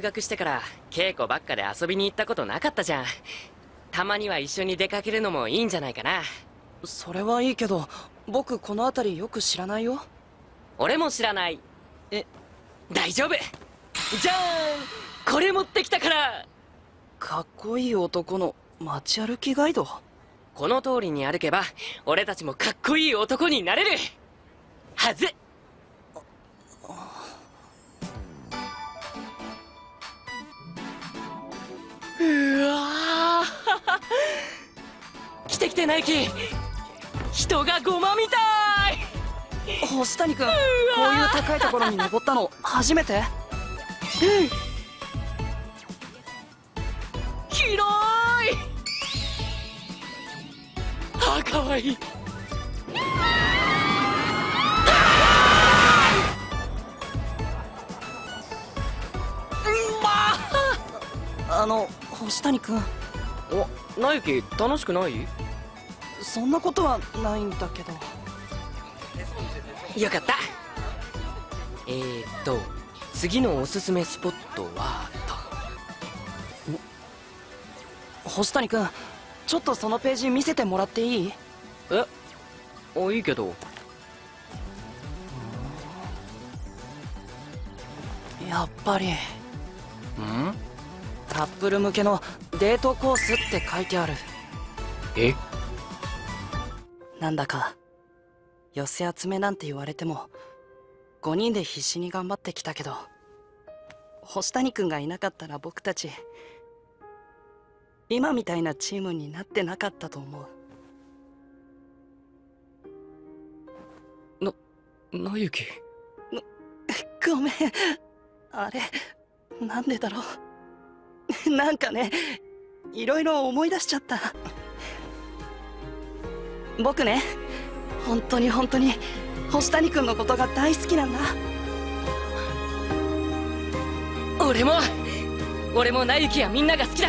入学してから稽古ばっかで遊びに行ったことなかったじゃん。たまには一緒に出かけるのもいいんじゃないかな。それはいいけど僕この辺りよく知らないよ。俺も知らない。え？大丈夫。じゃーん。これ持ってきたから。かっこいい男の街歩きガイド？この通りに歩けば俺たちもかっこいい男になれる。はずて来てナイキ人がゴマみたい。星谷君こういう高いところに登ったの初めて？うん。広い。あかわいいあの星谷君。おナユキ楽しくない？そんなことはないんだけど。よかった。えー、っと次のおすすめスポットはと。星谷君ちょっとそのページ見せてもらっていい？え？あいいけど。やっぱり。ん？カップル向けのデートコースって書いてある。え？なんだか寄せ集めなんて言われても5人で必死に頑張ってきたけど星谷君がいなかったら僕たち今みたいなチームになってなかったと思う。なゆき？ごめん。あれなんでだろう。なんかねいろいろ思い出しちゃった僕ね本当に本当に星谷君のことが大好きなんだ。俺も俺もナユキやみんなが好きだ。